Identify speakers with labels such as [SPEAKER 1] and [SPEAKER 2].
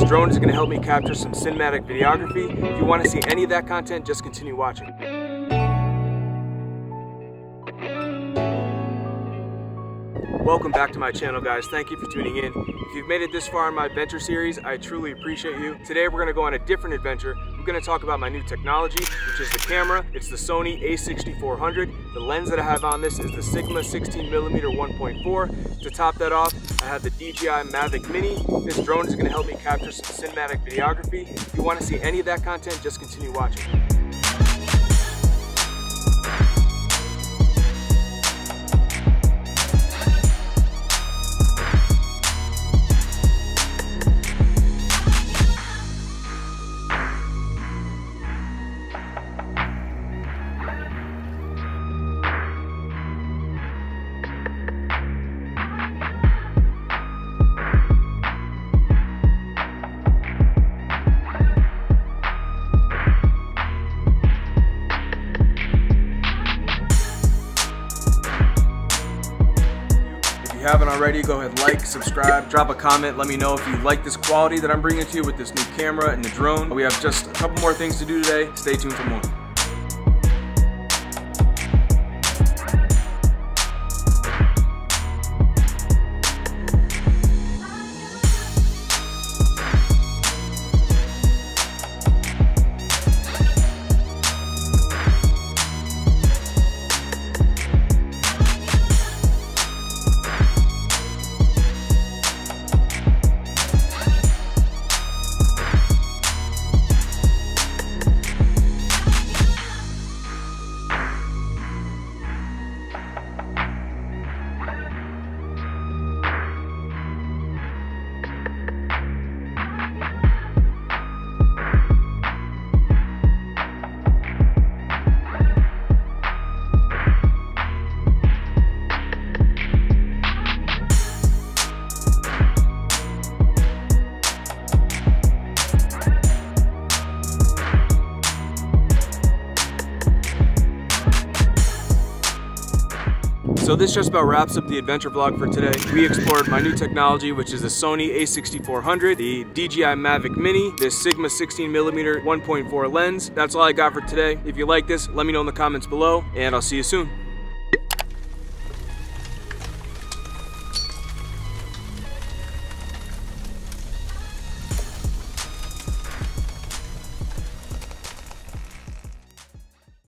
[SPEAKER 1] This drone is gonna help me capture some cinematic videography. If you wanna see any of that content, just continue watching. Welcome back to my channel guys, thank you for tuning in. If you've made it this far in my adventure series, I truly appreciate you. Today we're gonna go on a different adventure. We're gonna talk about my new technology, which is the camera. It's the Sony a6400. The lens that I have on this is the Sigma 16mm 1.4. To top that off, I have the DJI Mavic Mini. This drone is gonna help me capture some cinematic videography. If you wanna see any of that content, just continue watching. You haven't already, go ahead, like, subscribe, drop a comment. Let me know if you like this quality that I'm bringing to you with this new camera and the drone. We have just a couple more things to do today. Stay tuned for more. So this just about wraps up the adventure vlog for today. We explored my new technology, which is the Sony a6400, the DJI Mavic Mini, this Sigma 16mm 1.4 lens. That's all I got for today. If you like this, let me know in the comments below, and I'll see you soon.